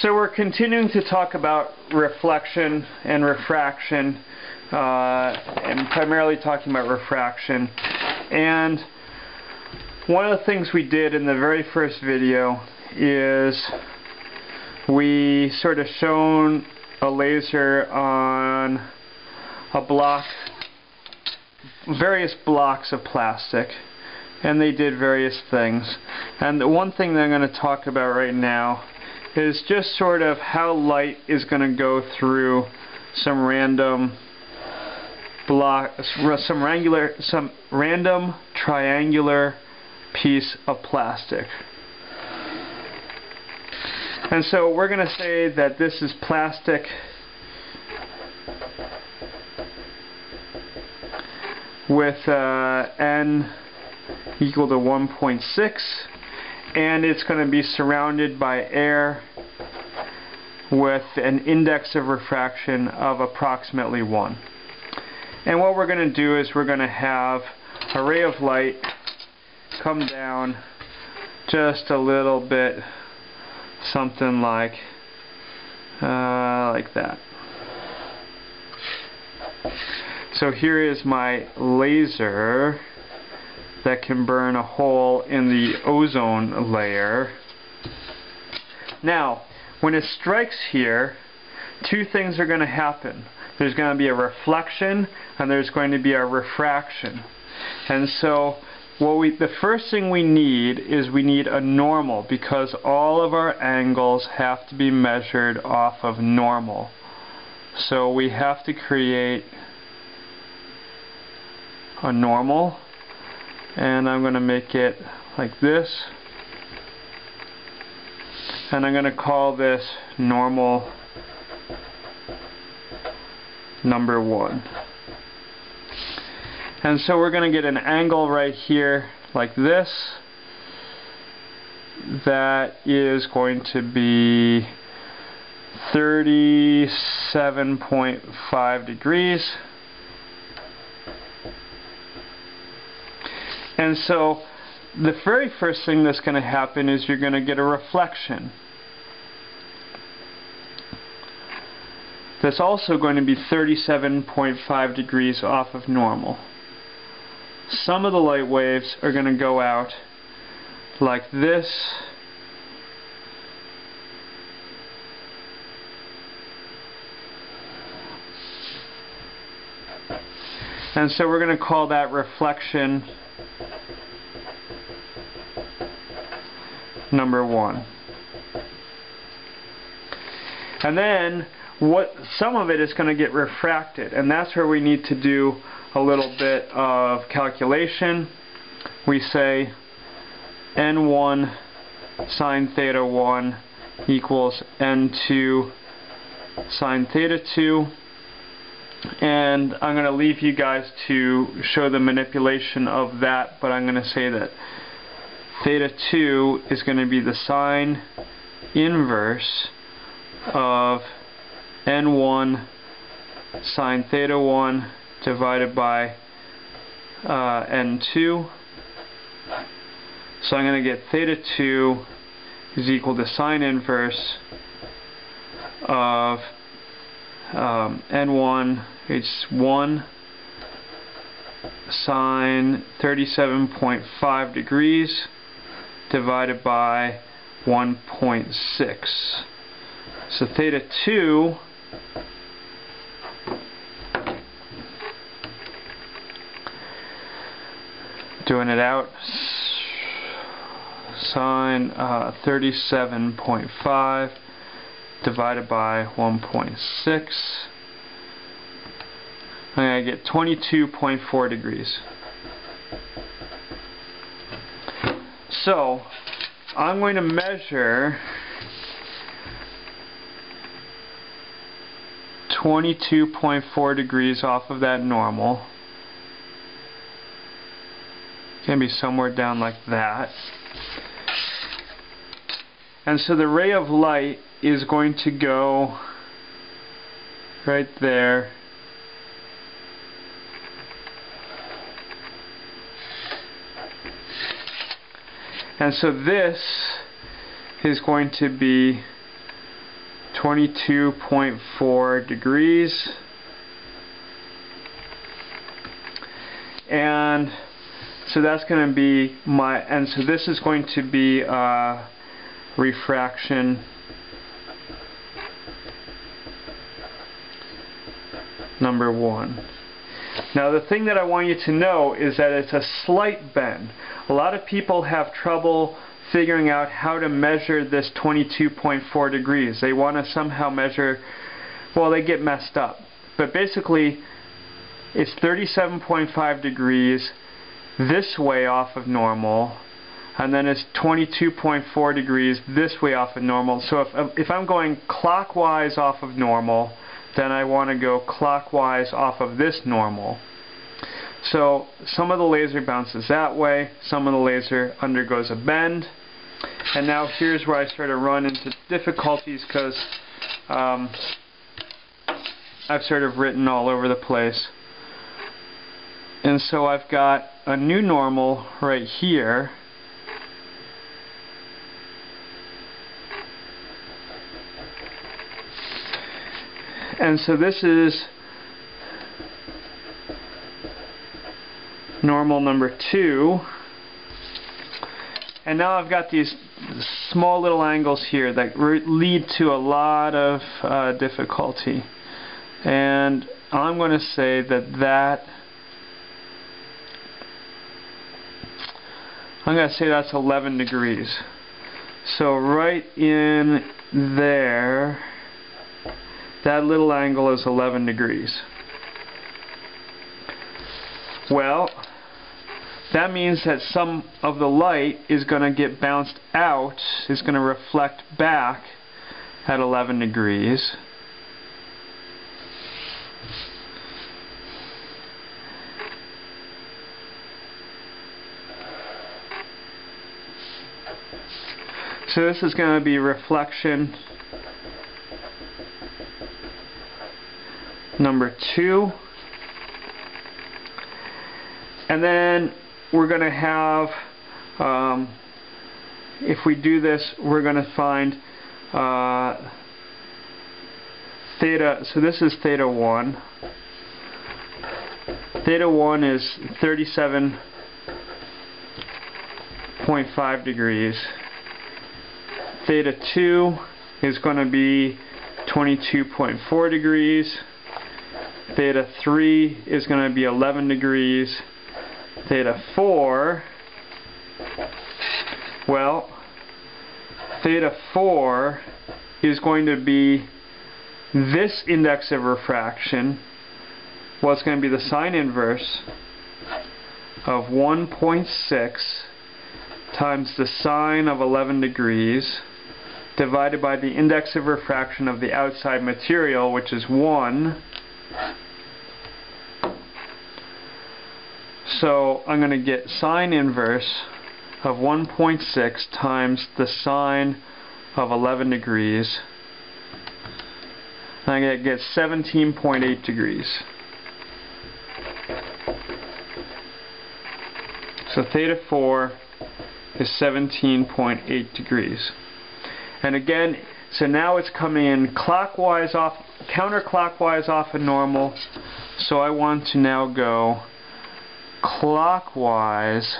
So we're continuing to talk about reflection and refraction, uh, and primarily talking about refraction. And one of the things we did in the very first video is we sort of shown a laser on a block, various blocks of plastic, and they did various things. And the one thing that I'm going to talk about right now is just sort of how light is going to go through some random block, some regular, some random triangular piece of plastic. And so we're going to say that this is plastic with uh, n equal to 1.6 and it's going to be surrounded by air with an index of refraction of approximately 1. And what we're going to do is we're going to have a ray of light come down just a little bit something like uh, like that. So here is my laser that can burn a hole in the ozone layer. Now, when it strikes here, two things are going to happen. There's going to be a reflection and there's going to be a refraction. And so what we, the first thing we need is we need a normal because all of our angles have to be measured off of normal. So we have to create a normal and I'm going to make it like this. And I'm going to call this normal number one. And so we're going to get an angle right here like this. That is going to be 37.5 degrees And so the very first thing that's going to happen is you're going to get a reflection. That's also going to be 37.5 degrees off of normal. Some of the light waves are going to go out like this. And so we're going to call that reflection number one. And then what some of it is going to get refracted and that's where we need to do a little bit of calculation. We say n1 sine theta 1 equals n2 sine theta 2 and I'm going to leave you guys to show the manipulation of that but I'm going to say that theta 2 is going to be the sine inverse of n1 sine theta 1 divided by uh, n2 so I'm going to get theta 2 is equal to sine inverse of um, n1 it's 1 sine 37.5 degrees divided by 1.6. So theta 2 doing it out sine uh, 37.5 divided by 1.6 I'm going to get 22.4 degrees. So, I'm going to measure 22.4 degrees off of that normal. Can be somewhere down like that. And so the ray of light is going to go right there And so this is going to be 22.4 degrees. And so that's going to be my, and so this is going to be refraction number one. Now the thing that I want you to know is that it's a slight bend. A lot of people have trouble figuring out how to measure this 22.4 degrees. They want to somehow measure, well they get messed up. But basically it's 37.5 degrees this way off of normal and then it's 22.4 degrees this way off of normal. So if, if I'm going clockwise off of normal then I want to go clockwise off of this normal. So some of the laser bounces that way, some of the laser undergoes a bend, and now here's where I start to run into difficulties because um, I've sort of written all over the place. And so I've got a new normal right here and so this is normal number two. And now I've got these small little angles here that lead to a lot of uh, difficulty. And I'm going to say that that I'm going to say that's 11 degrees. So right in there that little angle is 11 degrees. Well, that means that some of the light is going to get bounced out, is going to reflect back at 11 degrees. So this is going to be reflection number two. And then we're going to have, um, if we do this, we're going to find uh, theta, so this is theta 1. Theta 1 is 37.5 degrees. Theta 2 is going to be 22.4 degrees theta 3 is going to be 11 degrees. Theta 4, well, theta 4 is going to be this index of refraction, well it's going to be the sine inverse of 1.6 times the sine of 11 degrees divided by the index of refraction of the outside material, which is 1, so I'm going to get sine inverse of 1.6 times the sine of 11 degrees. And I'm going to get 17.8 degrees. So theta 4 is 17.8 degrees. And again, so now it's coming in clockwise off, counterclockwise off of normal. So I want to now go clockwise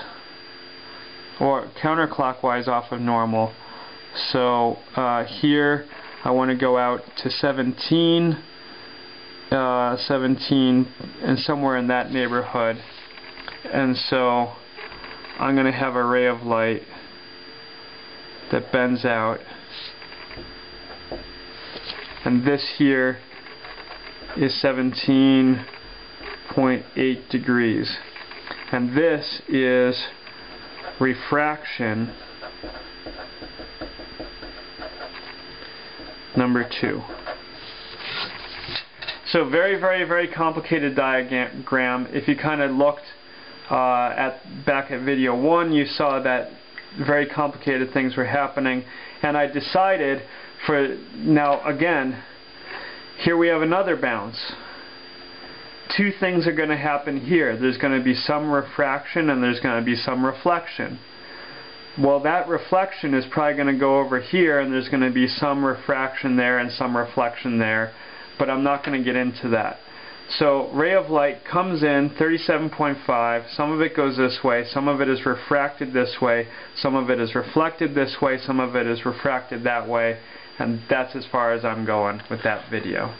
or counterclockwise off of normal. So uh, here I want to go out to 17, uh, 17 and somewhere in that neighborhood. And so I'm going to have a ray of light that bends out and this here is 17.8 degrees. And this is refraction number two. So very very very complicated diagram. If you kind of looked uh, at back at video one you saw that very complicated things were happening. And I decided for now again here we have another bounce. Two things are going to happen here. There's going to be some refraction and there's going to be some reflection. Well that reflection is probably going to go over here and there's going to be some refraction there and some reflection there but I'm not going to get into that. So ray of light comes in 37.5, some of it goes this way, some of it is refracted this way, some of it is reflected this way, some of it is refracted that way, and that's as far as I'm going with that video.